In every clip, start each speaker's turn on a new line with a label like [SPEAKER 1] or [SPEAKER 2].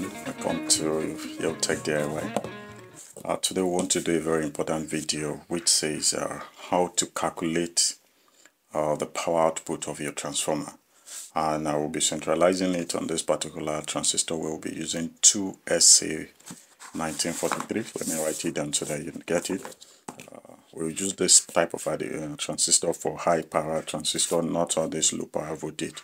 [SPEAKER 1] everyone welcome to Yaletech DIY uh, today we want to do a very important video which says uh, how to calculate uh, the power output of your transformer. And I will be centralizing it on this particular transistor. We'll be using 2SC1943 let me write it down so that you get it. Uh, we'll use this type of uh, transistor for high power transistor not all this low power voltage.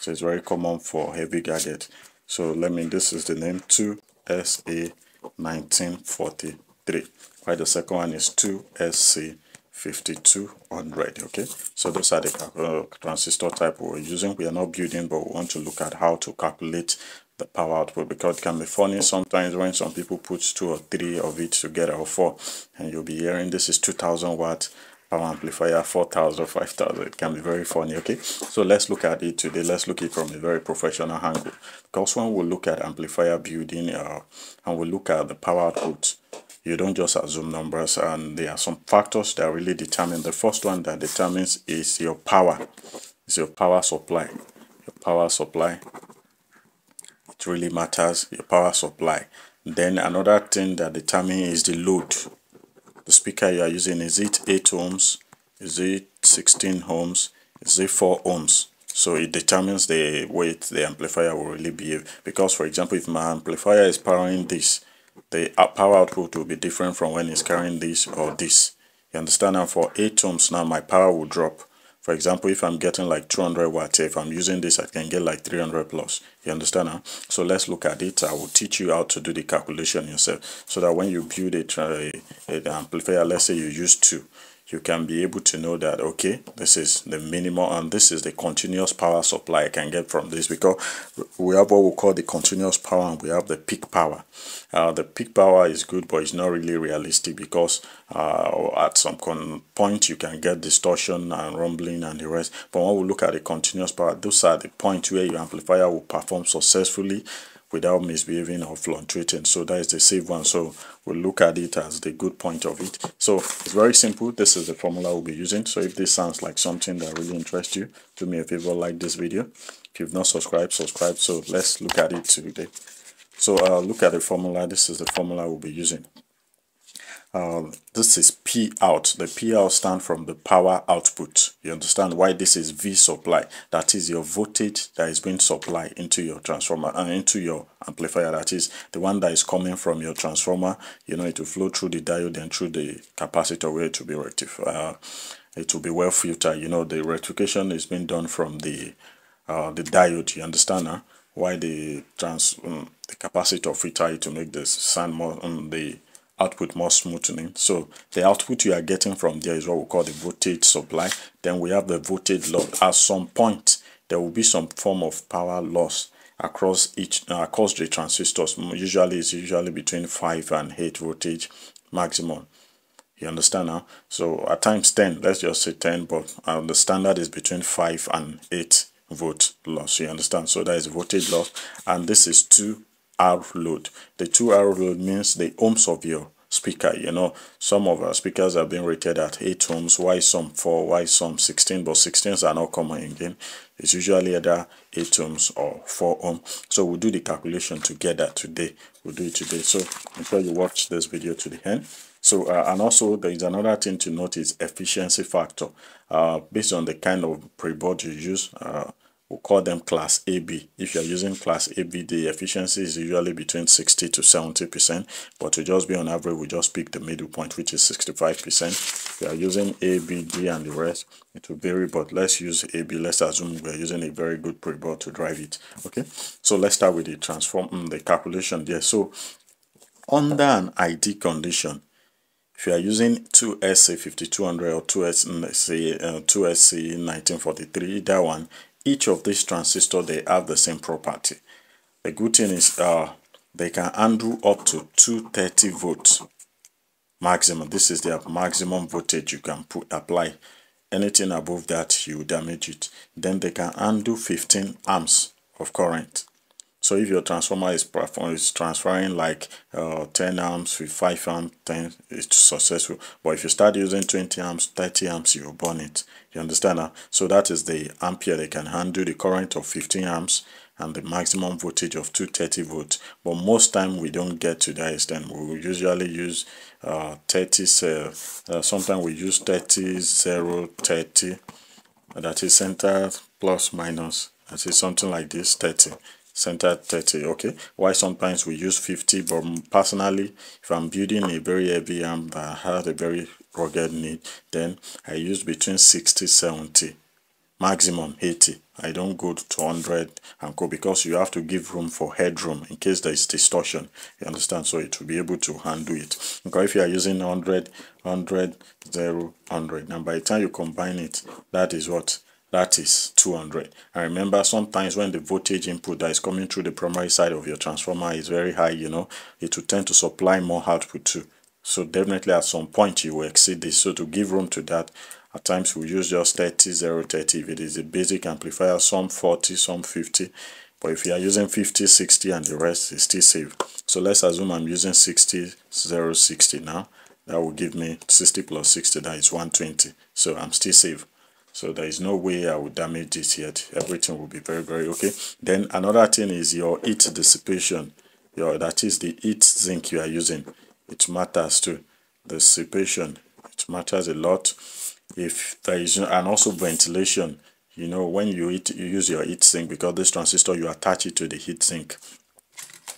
[SPEAKER 1] So it's very common for heavy gadget so let me this is the name 2sa1943 Right, the second one is 2sc5200 okay? So those are the uh, transistor type we're using. We are not building but we want to look at how to calculate the power output because it can be funny sometimes when some people put two or three of it together or four and you'll be hearing this is 2000 watts power amplifier 4000 5000 it can be very funny okay? So let's look at it today. Let's look at it from a very professional angle. Because when we look at amplifier building uh, and we look at the power output you don't just assume numbers and there are some factors that really determine. The first one that determines is your power. Is your power supply. Your power supply it really matters. Your power supply. Then another thing that determines is the load the speaker you are using is it 8 ohms? Is it 16 ohms? Is it 4 ohms? So it determines the weight the amplifier will really behave. Because for example if my amplifier is powering this the power output will be different from when it's carrying this or this. You understand? Now for 8 ohms now my power will drop for example, if I'm getting like 200 watts, if I'm using this, I can get like 300 plus. You understand now? So let's look at it. I will teach you how to do the calculation yourself so that when you build a, a, a amplifier, let's say you use two, you can be able to know that okay this is the minimum and this is the continuous power supply I can get from this because we have what we call the continuous power and we have the peak power. Uh, the peak power is good but it's not really realistic because uh, at some point you can get distortion and rumbling and the rest. But when we look at the continuous power those are the points where your amplifier will perform successfully without misbehaving or fluctuating. So that is the safe one. So we'll look at it as the good point of it. So it's very simple. This is the formula we'll be using. So if this sounds like something that really interests you do me a favor like this video. If you've not subscribed subscribe. So let's look at it today. So uh, look at the formula. This is the formula we'll be using uh, this is P out. The P out stand from the power output. You understand why this is V supply. That is your voltage that is being supplied into your transformer and uh, into your amplifier. That is the one that is coming from your transformer. You know, it will flow through the diode and through the capacitor where it will be rectified. Uh, it will be well filtered. You know, the rectification is being done from the uh, the diode. You understand? Huh? Why the trans um, the capacitor filter to make the sound more um, the output more smoothing. So the output you are getting from there is what we call the voltage supply. Then we have the voltage loss. At some point, there will be some form of power loss across each uh, across the transistors. Usually, it's usually between 5 and 8 voltage maximum. You understand now? So at times 10, let's just say 10, but uh, the standard is between 5 and 8 volt loss. You understand? So that is voltage loss, and this is 2 R load. The 2R load means the ohms of your speaker. You know, some of our speakers have been rated at 8 ohms, why some 4, why some 16, but 16s are not common again. It's usually either 8 ohms or 4 ohm. So we'll do the calculation together today. We'll do it today. So make sure you watch this video to the end. So, uh, and also there is another thing to note is efficiency factor. Uh, based on the kind of pre-board you use, uh, we'll call them class AB. If you're using class AB, the efficiency is usually between 60 to 70%, but to just be on average, we just pick the middle point, which is 65%. If you are using A, B, D, and the rest, it will vary, but let's use AB. Let's assume we're using a very good pre-board to drive it. Okay, so let's start with the transform, mm, the calculation there. So under an ID condition, if you are using 2SC5200 or 2SC, uh, 2SC1943, that one, each of these transistors they have the same property. The good thing is uh, they can handle up to 230 volts maximum. This is their maximum voltage you can put apply anything above that you damage it. Then they can handle 15 amps of current so if your transformer is, is transferring like uh, 10 amps with 5 amps, then it's successful. But if you start using 20 amps, 30 amps, you burn it. You understand now? So that is the ampere they can handle the current of 15 amps and the maximum voltage of 230 volts but most time we don't get to that extent we usually use uh, 30 uh, uh, sometimes we use 30 0 30 that is center plus minus that is something like this 30 center 30 okay? Why sometimes we use 50 but personally if i'm building a very heavy amp that has a very rugged need then i use between 60 70 maximum 80 i don't go to 100 and go because you have to give room for headroom in case there is distortion you understand? So it will be able to handle it. Because if you are using 100 100 0 100 and by the time you combine it that is what that is 200 and remember sometimes when the voltage input that is coming through the primary side of your transformer is very high you know it will tend to supply more output too. So definitely at some point you will exceed this. So to give room to that at times we use just 30 0 30 if it is a basic amplifier some 40 some 50 but if you are using 50 60 and the rest is still safe. So let's assume i'm using 60 0 60 now. That will give me 60 plus 60 that is 120 so i'm still safe so there is no way i will damage this yet. Everything will be very very okay. Then another thing is your heat dissipation. Your that is the heat sink you are using. It matters too. Dissipation it matters a lot. If there is and also ventilation. You know when you eat you use your heat sink because this transistor you attach it to the heat sink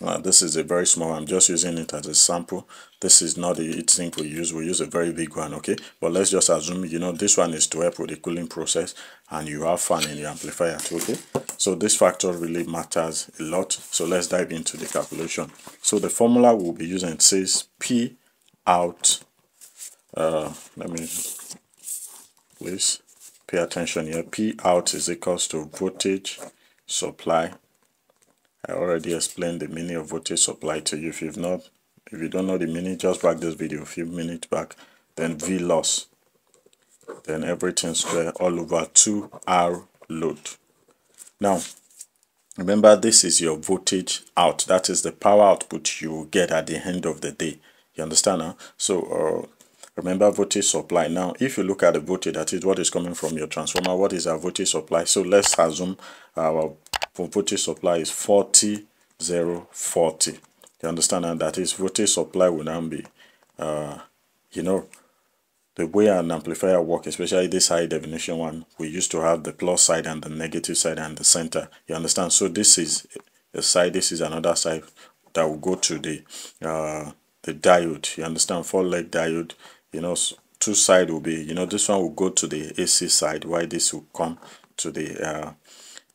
[SPEAKER 1] uh, this is a very small i'm just using it as a sample. This is not the heat sink we use we use a very big one okay? But let's just assume you know this one is to help with the cooling process and you have fan in the amplifier okay? So this factor really matters a lot. So let's dive into the calculation. So the formula we'll be using says p out uh, let me please pay attention here. P out is equals to voltage supply i already explained the meaning of voltage supply to you. If you've not if you don't know the meaning just back this video a few minutes back. Then v loss then everything square all over 2r load. Now remember this is your voltage out. That is the power output you get at the end of the day. You understand now so uh, remember voltage supply. Now if you look at the voltage that is what is coming from your transformer what is our voltage supply? So let's assume our voltage supply is 40 0 40 you understand? And that is voltage supply will now be uh, you know the way an amplifier work especially this high definition one we used to have the plus side and the negative side and the center. You understand? So this is a side this is another side that will go to the uh, the diode. You understand? Four leg diode you know two side will be you know this one will go to the AC side while this will come to the uh,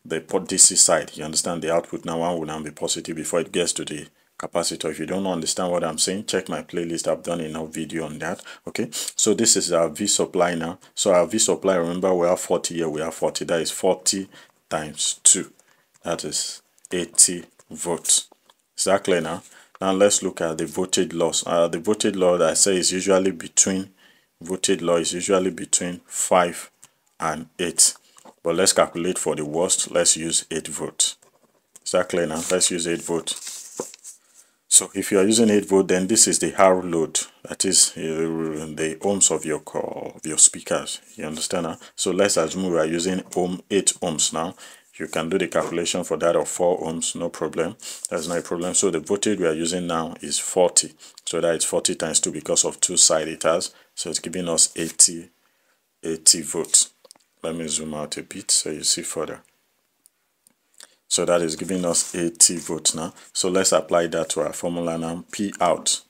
[SPEAKER 1] the DC side you understand? The output now one will now be positive before it gets to the capacitor. If you don't understand what i'm saying check my playlist. I've done enough video on that okay? So this is our v supply now. So our v supply remember we have 40 here. We have 40 that is 40 times 2 that is 80 volts. Is that clear now? Now let's look at the voltage loss. Uh, the voltage loss I say is usually between voltage loss is usually between 5 and 8. But let's calculate for the worst. Let's use 8 volts. Is that clear now? Let's use 8 volts. So if you are using 8 volt, then this is the R load. That is uh, the ohms of your of your speakers. You understand? Now? So let's assume we are using ohm 8 ohms now you can do the calculation for that of 4 ohms no problem that's not a problem so the voltage we are using now is 40 so that is 40 times 2 because of two side it has so it's giving us 80 80 volts let me zoom out a bit so you see further. So that is giving us 80 volts now. So let's apply that to our formula now p out.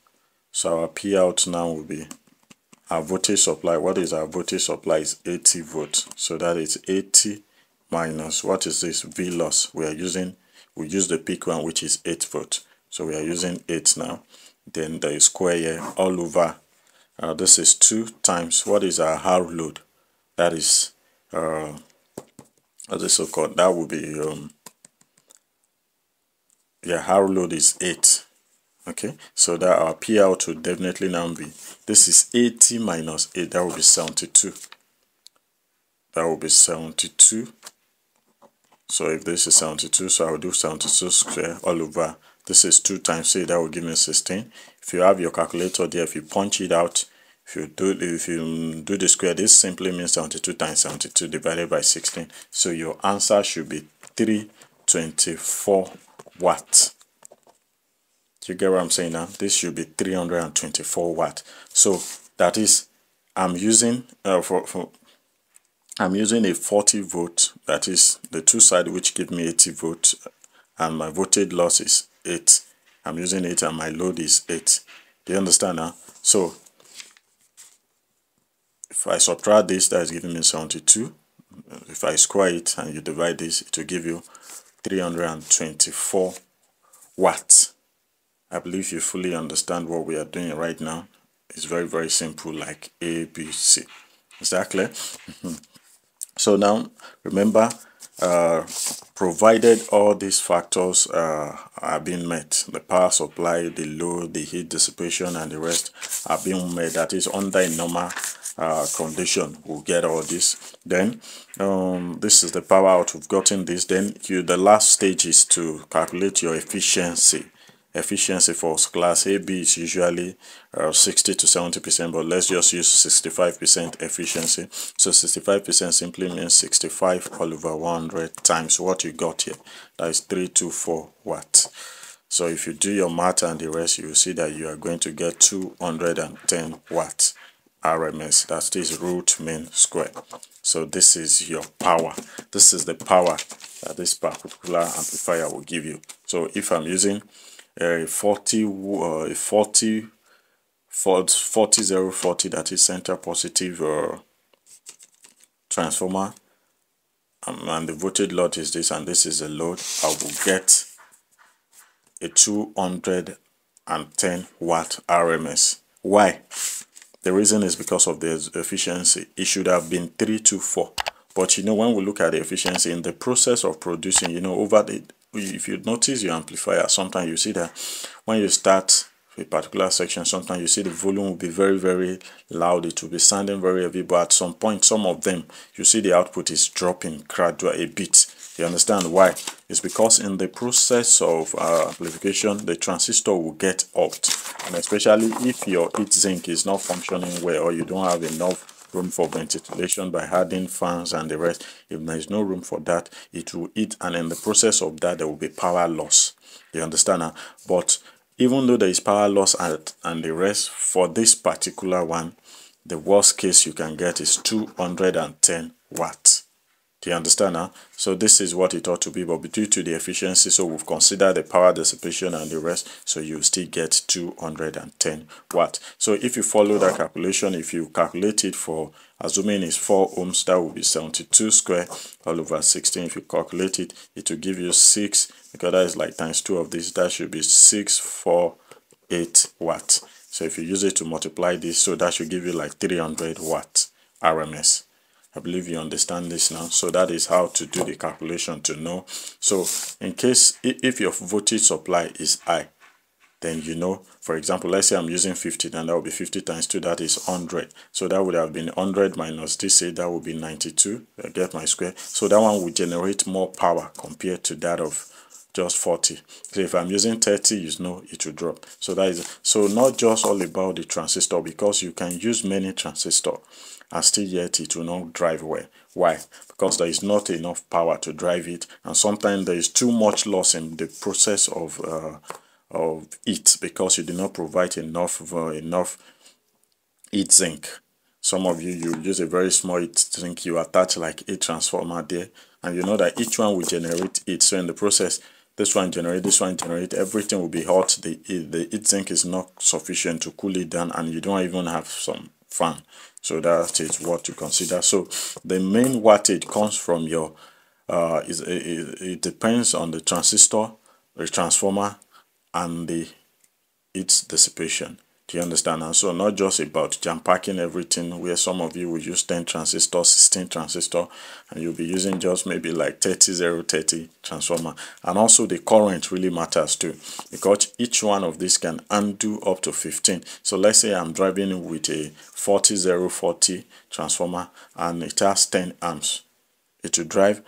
[SPEAKER 1] So our p out now will be our voltage supply. What is our voltage supply is 80 volts so that is 80 minus what is this? V loss. We are using we use the peak one which is 8 volt so we are using 8 now. Then the square here all over. Uh, this is 2 times. What is our R load? That is uh, what is so called? That will be um, yeah R load is 8 okay? So that our PL will definitely now be this is 80 minus 8 that will be 72 that will be 72 so if this is 72, so I'll do 72 square all over. This is 2 times 8, that will give me 16. If you have your calculator there, if you punch it out, if you do if you do the square, this simply means 72 times 72 divided by 16. So your answer should be 3 324 watt. You get what i'm saying now? This should be 324 watt. So that is i'm using uh, for, for i'm using a 40 volt that is the two side which give me 80 volt and my voltage loss is 8 i'm using 8 and my load is 8 do you understand now? So if i subtract this that is giving me 72 if i square it and you divide this it will give you 324 watts I believe you fully understand what we are doing right now. It's very, very simple like A, B, C. Is that clear? so now, remember, uh, provided all these factors uh, are being met, the power supply, the load, the heat dissipation, and the rest are being met, that is under a normal uh, condition, we'll get all this. Then, um, this is the power out. We've gotten this. Then, you the last stage is to calculate your efficiency efficiency for class AB is usually uh, 60 to 70 percent but let's just use 65 percent efficiency so 65 percent simply means 65 all over 100 times what you got here that is 324 watts so if you do your math and the rest you will see that you are going to get 210 watts RMS that is root mean square. So this is your power. This is the power that this particular amplifier will give you. So if I'm using a 40 uh, 40 40 0 40 that is center positive uh, transformer um, and the voltage load is this and this is the load I will get a 210 watt RMS why the reason is because of the efficiency it should have been 3 to 4. but you know when we look at the efficiency in the process of producing you know over the if you notice your amplifier, sometimes you see that when you start a particular section, sometimes you see the volume will be very, very loud. It will be sounding very heavy, but at some point, some of them, you see the output is dropping gradually a bit. You understand why? It's because in the process of uh, amplification, the transistor will get out. And especially if your heat sink is not functioning well or you don't have enough room for ventilation by adding fans and the rest if there is no room for that it will eat and in the process of that there will be power loss you understand now but even though there is power loss and, and the rest for this particular one the worst case you can get is 210 watts do you understand now? So this is what it ought to be, but due to the efficiency, so we've considered the power dissipation and the rest, so you still get 210 watt. So if you follow that calculation, if you calculate it for, assuming it's 4 ohms, that will be 72 square all over 16. If you calculate it, it will give you 6, because that is like times 2 of this, that should be 648 watt. So if you use it to multiply this, so that should give you like 300 watt RMS. I believe you understand this now. So that is how to do the calculation to know. So in case if your voltage supply is high, then you know, for example, let's say I'm using 50, then that will be 50 times 2, that is 100. So that would have been 100 minus this, that would be 92, I get my square. So that one will generate more power compared to that of just 40. So if I'm using 30, you know it will drop. So that is, so not just all about the transistor, because you can use many transistor and still yet it will not drive well. Why? Because there is not enough power to drive it and sometimes there is too much loss in the process of uh, of it because you did not provide enough uh, enough heat sink. Some of you, you use a very small heat sink, you attach like a transformer there and you know that each one will generate it. So in the process, this one generate, this one generate, everything will be hot. The, the heat sink is not sufficient to cool it down and you don't even have some fan. So that is what to consider. So the main wattage comes from your uh is it, it depends on the transistor the transformer and the its dissipation do you understand? And so not just about jam packing everything where some of you will use 10 transistor, 16 transistor, and you'll be using just maybe like 30, 0, 30 transformer. And also the current really matters too, because each one of these can undo up to 15. So let's say I'm driving with a 40, 0, 40 transformer and it has 10 amps. It will drive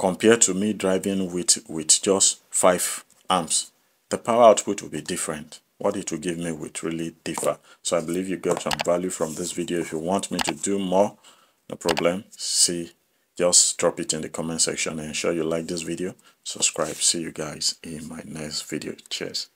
[SPEAKER 1] compared to me driving with, with just 5 amps. The power output will be different what it will give me would really differ. So i believe you got some value from this video. If you want me to do more no problem. See just drop it in the comment section and ensure you like this video. Subscribe. See you guys in my next video. Cheers